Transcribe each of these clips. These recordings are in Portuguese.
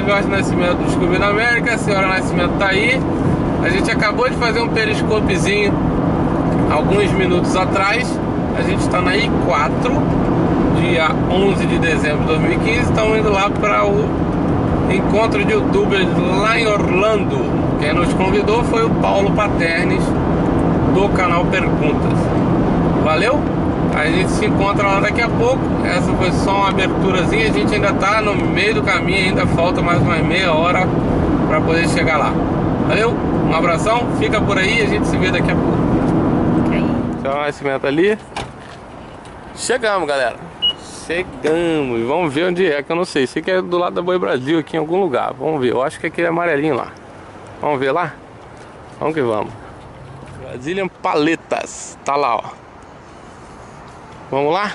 Jorge Nascimento do Descobrir da América, a senhora Nascimento tá aí. A gente acabou de fazer um periscopezinho alguns minutos atrás. A gente está na I4, dia 11 de dezembro de 2015. Estamos indo lá para o encontro de youtubers lá em Orlando. Quem nos convidou foi o Paulo Paternes, do canal Perguntas. Valeu? A gente se encontra lá daqui a pouco. Essa foi só uma aberturazinha. A gente ainda está no meio do caminho, ainda falta mais uma meia hora para poder chegar lá. Valeu? Um abração, fica por aí e a gente se vê daqui a pouco. Tchau, Nascimento ali. Chegamos, galera. Chegamos. Vamos ver onde é, que eu não sei. Sei que é do lado da Boi Brasil, aqui em algum lugar. Vamos ver. Eu acho que é aquele amarelinho lá. Vamos ver lá? Vamos que vamos. Brazilian Paletas. Tá lá, ó. Vamos lá?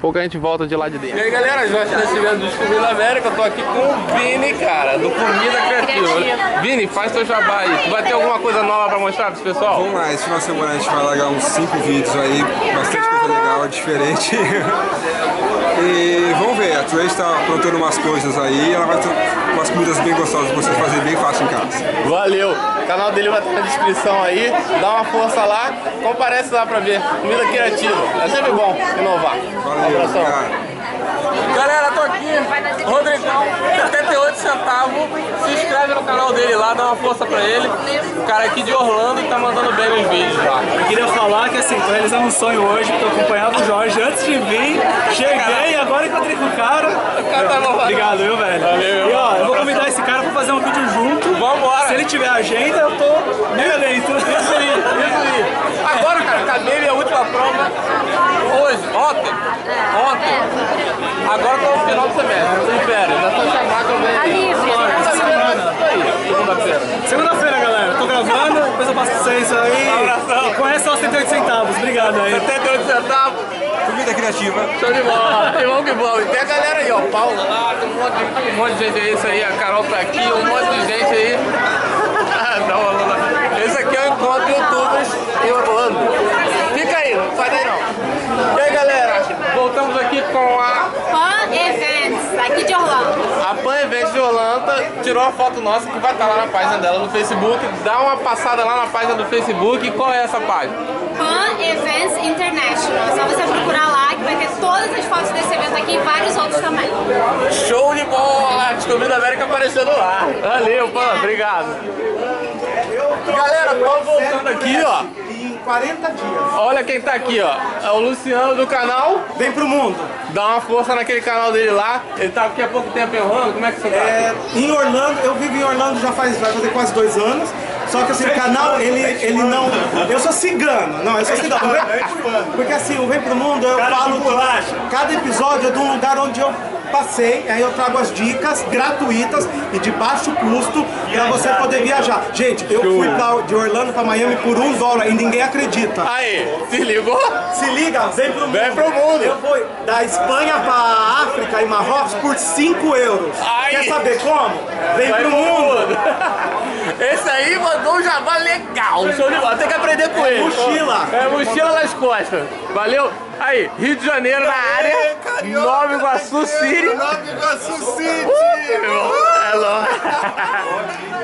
Pouco a gente volta de lá de dentro. E aí galera, Jorge Nascimento do Descobrindo América, eu tô aqui com o Vini, cara, do Comida Criativa. Vini, faz teu jabá aí. Tu vai ter alguma coisa nova pra mostrar pro pessoal? Vamos lá, esse final de semana a gente vai largar uns 5 vídeos aí, bastante coisa legal, diferente. e vamos ver, a Trace tá aprontando umas coisas aí, ela vai ter umas comidas bem gostosas pra vocês fazerem bem fácil em casa. Valeu! O canal dele vai estar na descrição aí, dá uma força lá, comparece lá pra ver. Comida criativa, é sempre bom inovar. Valeu, abração. Galera, tô aqui, Rodrigão, 78 centavos. Se inscreve no canal dele lá, dá uma força pra ele. O cara aqui de Orlando e tá mandando bem nos vídeos lá. Eu queria falar que assim, tô realizando um sonho hoje, porque eu acompanhava o Jorge antes de vir, cheguei e agora encontrei com o cara. O cara tá. Obrigado, viu, velho? Valeu, E ó, eu vou convidar esse cara pra fazer um vídeo junto. Vambora. Se ele tiver agenda, eu tô mega dentro. Isso aí, isso aí. Agora, cara, acabei minha última prova hoje, ontem. Ontem. Agora tô no final do semestre, tô de férias. Já tô chamado que eu venho. Tá livre. Segunda-feira, segunda-feira. Segunda-feira, galera. Tô gravando, depois eu passo pra vocês aí. Abração. E conhece só os 78 centavos. Obrigado aí. 78 centavos. Comida criativa. Show de bola, que bom que bom. E tem a galera aí, ó, Paula lá, tem um monte de, um monte de gente aí, isso aí, a Carol tá aqui, um monte de gente aí. Dá uma. Esse aqui é o encontro de youtubers em Orlando. Fica aí, não sai daí não. E aí galera, voltamos aqui com a, Pan Events, aqui de Orlando. a Pan Events de Orlando, tirou uma foto nossa que vai estar lá na página dela no Facebook. Dá uma passada lá na página do Facebook. Qual é essa página? Pan Events International. É só você procurar lá que vai ter todas as fotos desse evento aqui e vários outros também. Show de bola! Descobrindo a América aparecendo lá. Valeu, Pan, obrigado. Galera, tô voltando aqui, ó. Em 40 dias. Olha quem tá aqui, ó. É o Luciano do canal. Vem pro mundo. Dá uma força naquele canal dele lá. Ele tá aqui há pouco tempo em Orlando. Como é que você tá? É, em Orlando, eu vivo em Orlando já faz, vai fazer quase dois anos. Só que assim, o canal, ele, ele não. Eu sou cigano, não, eu sou cigano. Porque assim, o Vem pro Mundo, eu falo. Cada episódio é de um lugar onde eu passei, aí eu trago as dicas gratuitas e de baixo custo pra você poder viajar. Gente, eu fui pra- de Orlando pra Miami por um dólar e ninguém acredita. Aí, se ligou? Se liga, vem pro mundo. Vem pro mundo. Eu fui da Espanha pra África e Marrocos por 5 euros. Aí. Quer saber como? Vem Vai pro mundo. Esse aí mandou um jabá legal. Show de bola. Tem que aprender com ele. mochila. É mochila nas costas. Valeu? Aí, Rio de Janeiro na área. Nova Iguaçu City. Nova Iguaçu City! É nóis.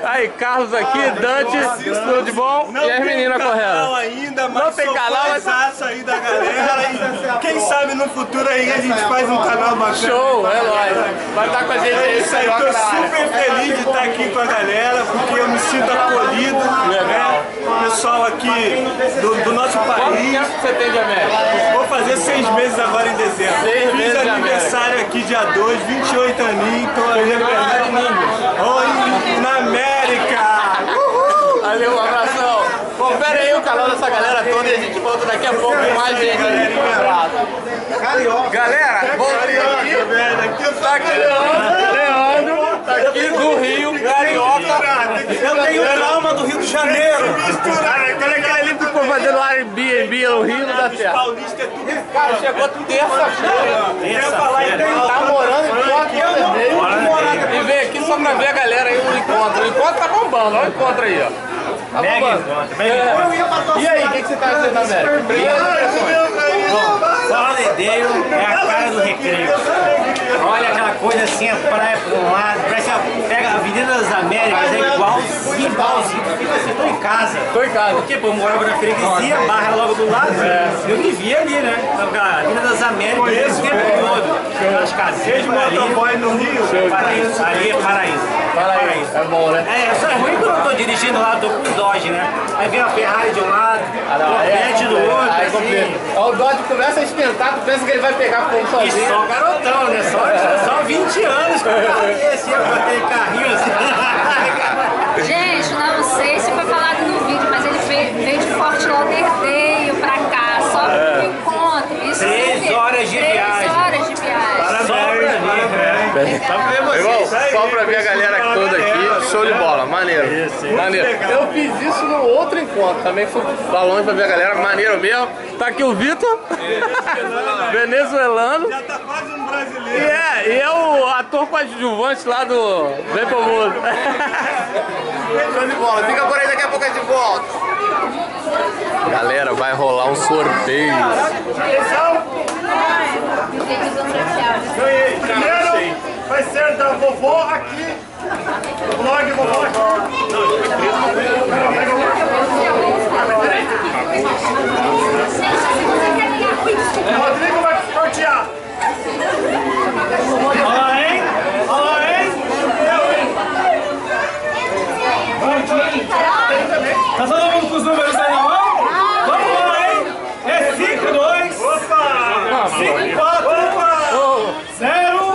Aí, Carlos aqui, Dante, tudo de bom? e as meninas correndo. ainda, mas Não tem canal, mas- fãzaço aí da galera e quem sabe no futuro aí a gente faz um canal bacana. Show, é nóis. Vai estar com a gente É aí, isso aí, Carioca tô super feliz de estar aqui com a galera, porque eu me sinto acolhido, né? O pessoal aqui do, do nosso Quanto país. tempo você tem de América? Vou fazer seis meses agora em dezembro. Seis Fiz meses de aniversário aqui dia 2, 28 aninhos, tô aí Não, representando. Oi, na América! Valeu, um abração. Confere aí o canal dessa galera toda e a gente volta daqui a pouco com mais gente. Carioca. Galera, voltei aqui. Tá aqui Leandro, Leandro, tá aqui do Rio, Carioca. Eu tenho trauma do Rio de Janeiro. Quando é que ele ficou fazendo Airbnb no Rio, dá certo. Paulista é tudo Cara, chegou terça-feira. Tá morando em Porto. E veio aqui só pra ver a galera aí no encontro. O encontro tá bombando, olha o encontro aí, ó. Tá bombando. E aí, o que, que você tá da América? Holiday é a cara do recreio. Olha aquela coisa assim, a praia por um lado, parece que pega a Avenida das Américas, é igualzinho, igualzinho. Tu fica assim, tô em casa. Tô em casa. Porque, pô, eu morava na freguesia, barra logo do lado, eu vivia ali, né? Então, a Avenida das Américas, o tempo todo. Aquelas casinhas ali. motoboy no Rio. Paraíso, ali é paraíso. Paraíso, é bom, né? É, só é ruim quando eu tô dirigindo lá, tô com o Dodge, né? Aí vem a Ferrari de um lado, o Corvette do outro, Aí assim. complica. Aí o Dodge começa a esquentar, tu pensa que ele vai pegar E sozinho. só garotão, né? Só, só 20 anos com um carro desse, eu botei carrinho assim. Gente, não sei se foi falado no vídeo, mas ele veio, veio de Forte Lauderdale pra cá, só pro encontro. Isso Três horas de três viagem. horas de viagem. Só pra mim. Só pra ver vocês. Irmão, Só pra ver a galera toda aqui, show de bola, maneiro. Maneiro. Eu fiz isso no outro encontro, também fui lá longe pra ver a galera, maneiro mesmo. Tá aqui o Vitor, venezuelano. Já tá quase um E brasileiro. é, e é o ator coadjuvante lá do Vem pro Mundo. Show de bola, fica por aí, daqui a pouco a gente volta. Galera, vai rolar um sorteio. Ganhei. Primeiro vai ser da vovó aqui. Vlog vovó aqui. Rodrigo vai sortear. Olha lá, hein? Olha lá, hein? Tá todo mundo com os números aí na mão? Vamos lá, hein? É 5, 2, Opa! 5, 4, 0.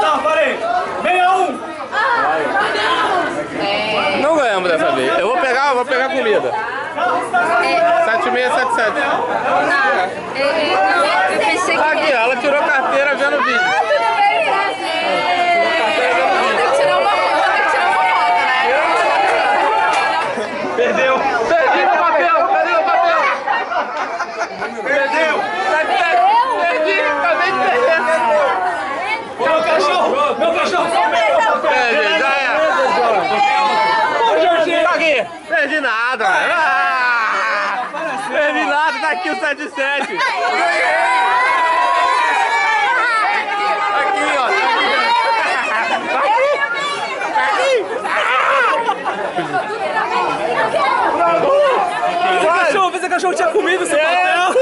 Tá, parei. 61. Não ganhamos dessa vez. Eu vou pegar, eu vou pegar comida. 7677. Não, é, é, não, eu pensei que... Aqui, ela tirou a carteira vendo o vídeo. Ah, tudo bem, Vou ter que tirar uma foto, vou ter que tirar uma foto, né? Perdeu. Perdi meu papel, perdi meu papel. Perdeu. Perdi, acabei de perder. Meu cachorro, meu cachorro comeu. Perdi, já é. Ô, Jorginho. Tá aqui. Perdi nada. Ah, perdi nada, tá aqui o 77. Aqui, ó. Aqui. Aqui. Cachorro, pensei que o cachorro tinha comido seu papel.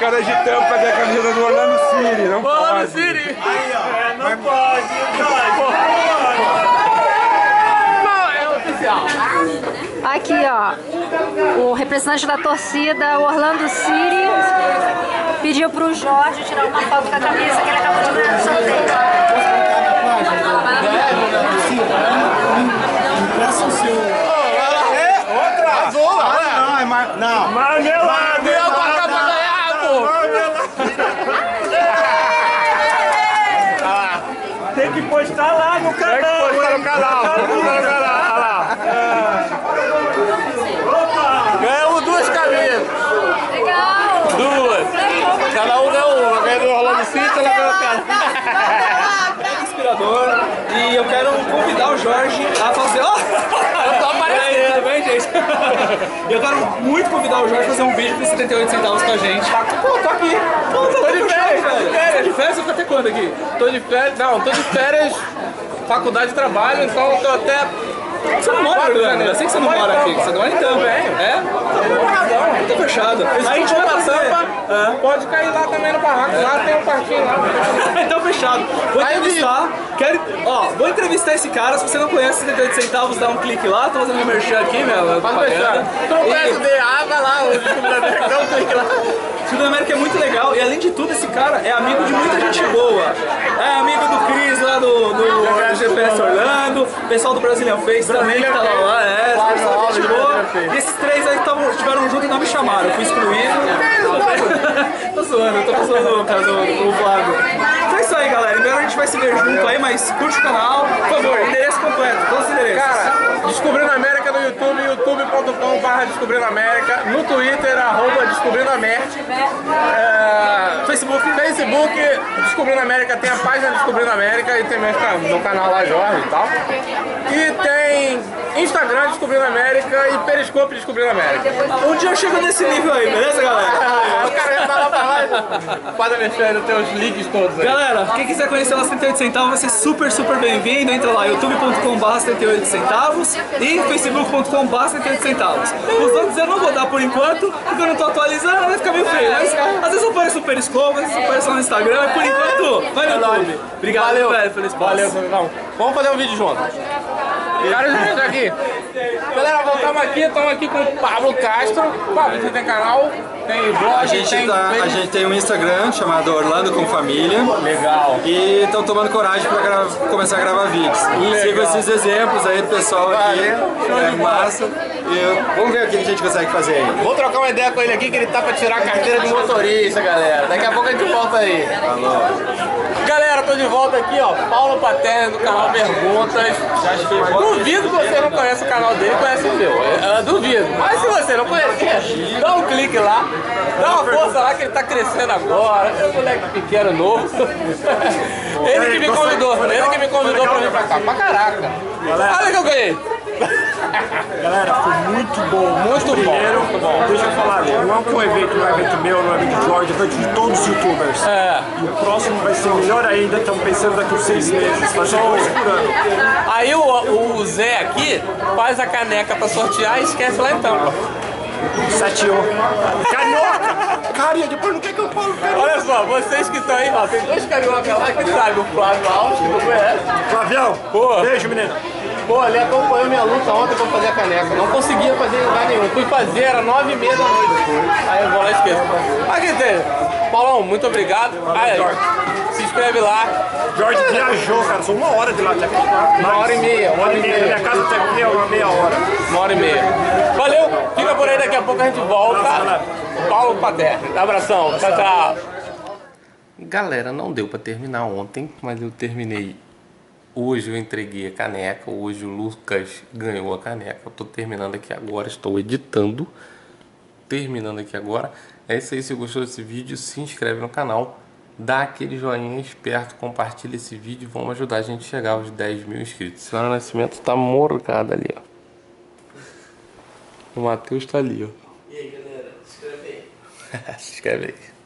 Cara agitando pra ver a camisa do Orlando City, não Olá, pode. Siri. É, não pode, não pode. Não, é oficial. Aqui, ó, o representante da torcida, o Orlando City, pediu pro Jorge tirar uma foto com a camisa que ele acabou de ganhar no sorteio. Azul, olha. Não, é pô. Tem que postar lá no Tem que canal. postar no hein? canal. Tem que postar no canal. Olha lá. Opa! Ganhamos duas camisas. Legal! Duas. Cada um ganhou uma. Ganhou do Orlando City, ela ganhou aquela. inspirador e eu quero convidar o Jorge a fazer. Ó! Eu tô aparecendo. Aí, tudo bem, gente? eu quero muito convidar o Jorge a fazer um vídeo por 78 centavos com a gente. Pô, tô aqui. Pô, tô, Tô de férias, de velho. férias. Tô de férias, você fica até quando aqui? Tô de férias. Não, tô de férias. Faculdade de trabalho, então eu tô até. Você não mora em Orlando, eu sei que você não mora aqui, você mora em Tampa. É? Não, tô fechado. A gente vai pra Tampa, pode cair lá também no barraco. Lá tem um parquinho lá. então fechado. Vou entrevistar. Quero, ó, vou entrevistar esse cara. Se você não conhece 78 centavos, dá um clique lá. Tô fazendo meu merchan aqui, meu. Pode deixar. Não conhece o DA, vai lá, dá um clique lá. Sul América é muito legal e além de tudo esse cara é amigo de muita gente boa. É amigo do do, GPS Orlando, pessoal do Brazilian Face também que tava lá, é, Flávio pessoal gente boa. E esses três aí tavam, estiveram juntos e não me chamaram, eu fui excluído. tô zoando, tô zoando o cara do, do Flávio. Então é isso aí, galera. Breve a gente vai se ver junto aí, mas curte o canal. Por favor, endereço completo, todos os endereços. Cara, Descobrindo América no YouTube, youtube.com barra Descobrindo América, no Twitter, arroba Descobrindo América, é, Facebook. Facebook, Descobrindo América, tem a página Descobrindo América e tem meu, ca- meu canal lá, Jorge e tal. E tem Instagram Descobrindo América e Periscope Descobrindo América. Um dia eu chego nesse nível aí, beleza, galera? O cara já tá lá pra lá. Pode mexer nos teus links todos aí. Galera, quem quiser conhecer lá 78 centavos vai ser super, super bem-vindo. Entra lá, youtube.com.br 78 centavos e facebook.com.br 78 centavos. Os outros eu não vou dar por enquanto, porque eu não tô atualizando, vai ficar meio feio. Mas às vezes eu apareço no Periscope, às vezes eu apareço no Instagram, por enquanto vai no YouTube. Obrigado, Valeu. velho, pelo espaço. Valeu. Vamos fazer um vídeo junto. Cara, gente, aqui. Galera, voltamos aqui, estamos aqui com o Pablo Castro. Pablo, você tem canal, tem blog, A gente, tem tá, a gente tem um Instagram chamado Orlando com Família. Legal. E estão tomando coragem para começar a gravar vídeos. Siga esses exemplos aí do pessoal aqui. É massa. E vamos ver o que a gente consegue fazer aí. Vou trocar uma ideia com ele aqui que ele tá pra tirar a carteira de motorista, galera. Daqui a pouco a gente volta aí. Galera, tô de volta aqui, ó. Paulo Paterno do canal Perguntas. Duvido que você não conhece o canal dele, conhece o meu. Eu, eu duvido. Mas se você não conhecer, dá um clique lá. Dá uma força lá que ele tá crescendo agora. É um moleque pequeno, novo. Ele que me convidou, ele que me convidou pra vir pra cá. Pra caraca. Olha que eu ganhei. Galera, foi muito bom. Muito bom, Primeiro, bom. deixa eu falar, não é que um evento, não é um evento meu, não é um evento de Jorge, é um evento de todos os youtubers. É. E o próximo vai ser melhor ainda, estamos pensando daqui uns seis meses, fazer dois por ano. Aí o, o Zé aqui faz a caneca pra sortear e esquece lá então. Sete o. Carioca! Carinha, depois não quer que eu falo carioca. Olha só, vocês que estão aí, ó, tem dois cariocas lá que sabem, o Flávio Alves, que não conhece. Flavião, Pô. beijo, menino. Pô, ele acompanhou minha luta ontem pra fazer a caneca. Não conseguia fazer em lugar nenhum. Fui fazer, era nove e meia da noite. Aí eu vou lá e esqueço. Aqui tem. Paulão, muito obrigado. Aí, se inscreve lá. Jorge viajou, cara, são uma hora de lá até aqui. Uma hora e meia, Uma hora e meia. Minha casa até aqui é uma meia hora. Uma hora e meia. Valeu, fica por aí, daqui a pouco a gente volta. Paulo Paterno. Abração, tchau, tchau. Galera, não deu pra terminar ontem, mas eu terminei. Hoje eu entreguei a caneca, hoje o Lucas ganhou a caneca. Eu tô terminando aqui agora, estou editando. Terminando aqui agora. É isso aí, se gostou desse vídeo, se inscreve no canal. Dá aquele joinha esperto, compartilha esse vídeo. Vamos ajudar a gente a chegar aos 10 mil inscritos. Senhora Nascimento tá morgada ali, ó. O Matheus tá ali, ó. E aí, galera, se inscreve aí. se inscreve aí.